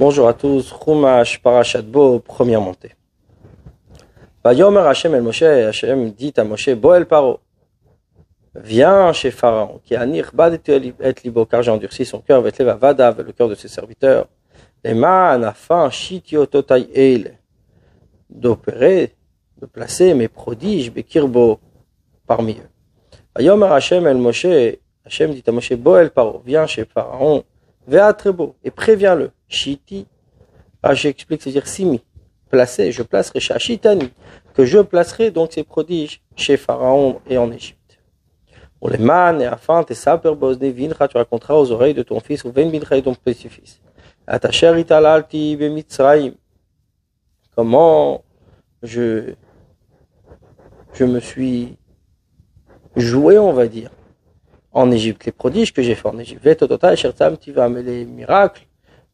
Bonjour à tous, Chumash Parashat Bo, première montée. Vayomer Hashem el Moshe, Hashem dit à Moshe, Bo el Paro, viens chez Pharaon, qui a nirbad et libo, car j'ai endurci son cœur, avec vada, avec le cœur de ses serviteurs. Les man afin shitiototai eile, d'opérer, de placer mes prodiges, bekirbo, parmi eux. Vayomer Hashem el Moshe, Hashem dit à Moshe, Bo el Paro, viens chez Pharaon, Vea beau, et préviens-le. Shiti, ah, j'explique, c'est-à-dire Simi, placé, je placerai chez Ashitani, que je placerai donc ces prodiges chez Pharaon et en Égypte. Pour les et afin, tes saper bosne vinra, tu raconteras aux oreilles de ton fils, ou vinra et ton petit-fils. Attacher italalti bemitzraim. Comment je, je me suis joué, on va dire, en Égypte, les prodiges que j'ai fait en Égypte. les miracles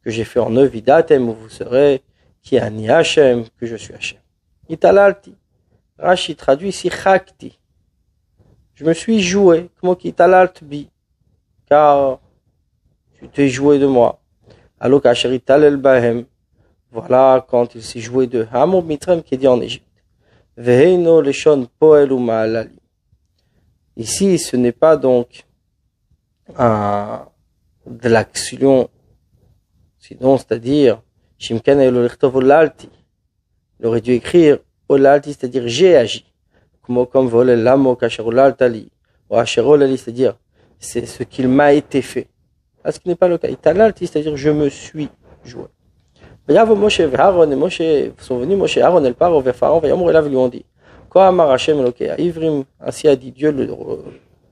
que j'ai fait en eux, vidatem, où vous serez, qui ani Hashem, que je suis Hashem. Italalti. Rashi traduit ici chakti. Je me suis joué, comme italalt bi, car tu t'es joué de moi. Alors el bahem. Voilà quand il s'est joué de Hamur Mitrem qui est dit en Égypte. Veheino leshon poel ou. Ici, ce n'est pas donc un, de l'action, sinon, c'est-à-dire, il aurait dû écrire Olalti, c'est-à-dire j'ai agi, comme comme vole lamo kasherolaltali, ou asherolali, c'est-à-dire c'est ce qu'il m'a été fait. Ah, ce qui n'est pas le cas. Italalti, c'est-à-dire je me suis joué. Moshe Aaron et Moshe sont venus, Moshe Aaron et le paro vers Pharaon, et lui ont dit, Quoi Amar Hashem Eloké, Ivrim, ainsi a dit Dieu, le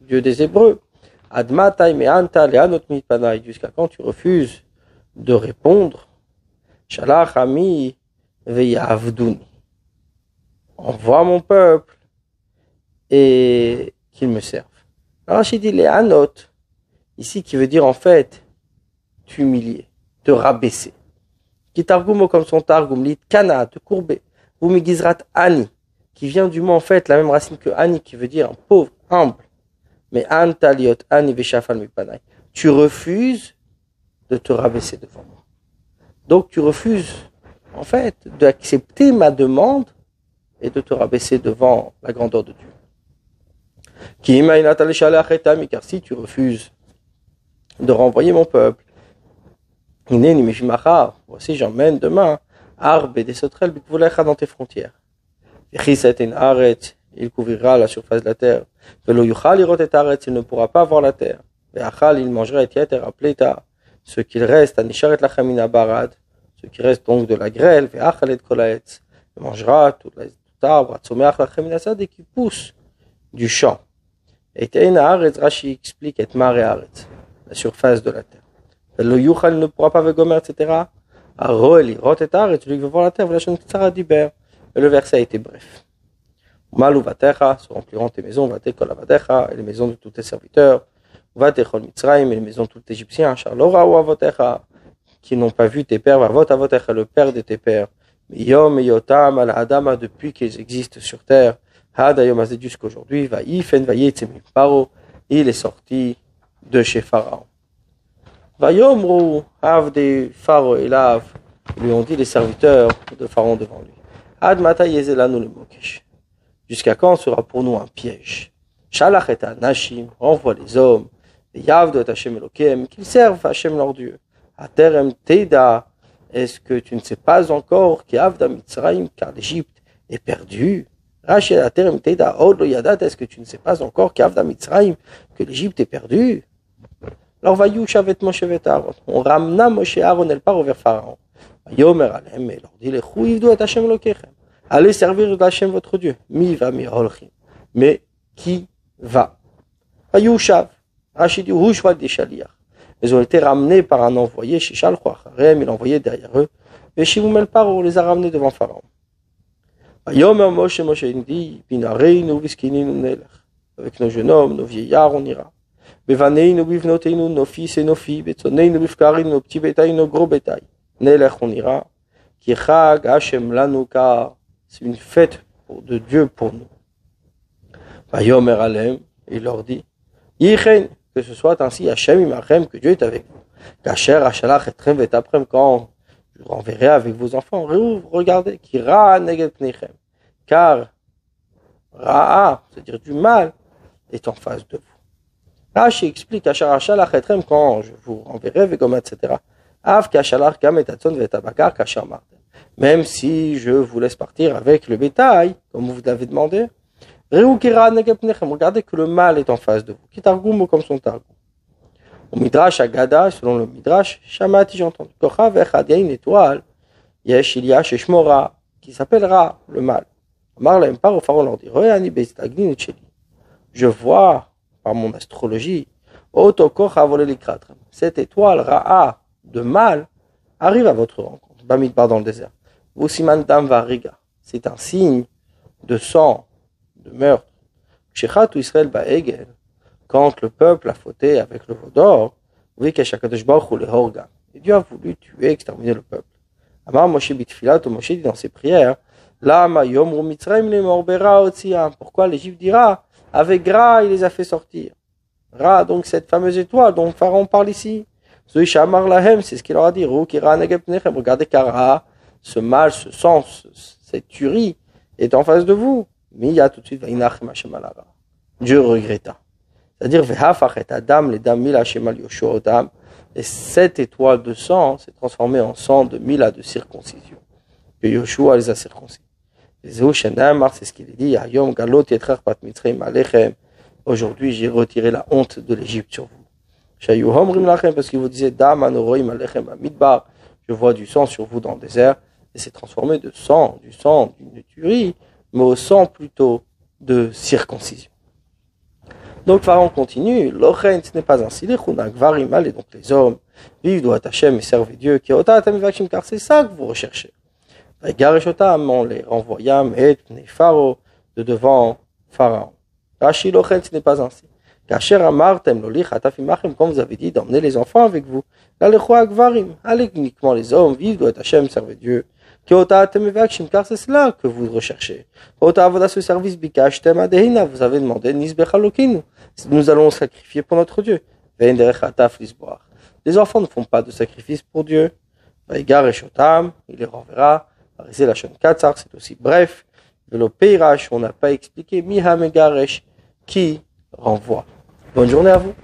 Dieu des Hébreux, jusqu'à quand tu refuses de répondre Shalach ami Envoie mon peuple et qu'il me serve. Alors j'ai dit les anot, ici qui veut dire en fait t'humilier, te rabaisser. Qui targumo comme son targum, lit kana, te courber. Me ani, qui vient du mot en fait la même racine que ani, qui veut dire pauvre, humble. Mais tu refuses de te rabaisser devant moi. Donc tu refuses, en fait, d'accepter ma demande et de te rabaisser devant la grandeur de Dieu. Car si tu refuses de renvoyer mon peuple, voici j'emmène demain arbe des sauterelles dans tes frontières il couvrira la surface de la terre. Il ne pourra pas voir la terre. Il mangera et ce qu'il reste, barad, ce qui reste donc de la grêle, il mangera tout l'arbre, et qui pousse du champ. Et Rashi explique et la surface de la terre. Il ne pourra pas vegomer, etc. Celui qui veut voir la terre, et le verset a été bref. Malou vatecha, se rempliront tes maisons, vatekol avadecha, et les maisons de tous tes serviteurs, vatechol mitzraim, et les maisons de tous tes égyptiens, charlora ou avotecha, qui n'ont pas vu tes pères, vavot avotecha, le père de tes pères, yom et yotam al adama, depuis qu'ils existent sur terre, hadayom jusqu'aujourd'hui, va ifen, va paro, il est sorti de chez Pharaon. Vayomru, av des Pharaon et lav, lui ont dit les serviteurs de Pharaon devant lui. Ad mata yezelanu le mokesh. Jusqu'à quand sera pour nous un piège? Shalach et Nashim, envoie les hommes, et Yavdo et Hashem Elokem, qu'ils servent Hashem leur Dieu. Aterem Teida, est-ce que tu ne sais pas encore qu'Yavda Mitzrayim, car l'Égypte est perdue? Rachel Aterem Teida, Odlo Yadat, est-ce que tu ne sais pas encore qu'Avda Mitzrayim, que l'Égypte est perdue? Alors va avec Moshe Aaron. On ramena Moshe Aaron, elle part vers Pharaon. Yomer Alem, et leur dit, les Chouivdo et Hashem Elokechem. Allez servir Hachem votre Dieu. Mi va mi Mais qui va? Ayushav. Rachid dit Shaliach. Ils ont été ramenés par un envoyé chez Shalchoacharem, il envoyé derrière eux. Et Shimon El Paro les a ramenés devant Pharaon. Avec nos jeunes hommes, nos vieillards, on ira. Bevaneinu bivnoteinu, nos fils et nos filles, betzoneinu bivkarim, nos petits bétails, nos gros bétails. Nelech, on ira. Kichag Hashem lanuka. C'est une fête de Dieu pour nous. Vayomer Alem, il leur dit, que ce soit ainsi, Hashem imachem, que Dieu est avec vous. Kacher Hashalach et et après quand je renverrai avec vos enfants. Regardez, qui ra car Ra'a, c'est-à-dire du mal, est en face de vous. Rashi explique, quand je vous renverrai, comme etc. Même si je vous laisse partir avec le bétail, comme vous l'avez demandé, regardez que le mal est en face de vous. Qui targoum comme son targoum. Au Midrash Agada, selon le Midrash, Shamati, j'entends. Il y a une étoile, Yesh, qui s'appellera le mal. Dit, je vois par mon astrologie, cette étoile Ra'a de mal arrive à votre rencontre. Bamidbar dans le désert. C'est un signe de sang, de meurtre. Quand le peuple a fauté avec le veau d'or, oui, et Dieu a voulu tuer, exterminer le peuple. Amar Moshe Bitfilat, Moshe dit dans ses prières, Lama Mitzrayim le Pourquoi l'Égypte dira, avec Gra, il les a fait sortir. Ra, donc cette fameuse étoile dont Pharaon parle ici. c'est ce qu'il leur a dit. Regardez car ce mal, ce sens, cette tuerie est en face de vous. Mais il y a tout de suite, Dieu regretta. C'est-à-dire, et cette étoile de sang s'est transformée en sang de Mila de circoncision. Que Yoshua les a circoncis. C'est ce qu'il dit. Aujourd'hui, j'ai retiré la honte de l'Égypte sur vous. Parce qu'il vous disait, je vois du sang sur vous dans le désert, et c'est transformé de sang, du sang d'une tuerie, mais au sang plutôt de circoncision. Donc Pharaon continue, l'ochen, ce n'est pas ainsi, les mal et donc les hommes, vivent doit Hachem et servent Dieu, car c'est ça que vous recherchez. On les renvoya, et Pharaon de devant Pharaon. Rashi l'ochen, ce n'est pas ainsi. Kacher amartem loli chatafimachem, comme vous avez dit, d'emmener les enfants avec vous. Allez uniquement les hommes, vivent doit Hachem, servez Dieu car c'est cela que vous recherchez. vous avez demandé Nous allons sacrifier pour notre Dieu. Les enfants ne font pas de sacrifice pour Dieu. Il les renverra. C'est aussi bref. on n'a pas expliqué. Qui renvoie. Bonne journée à vous.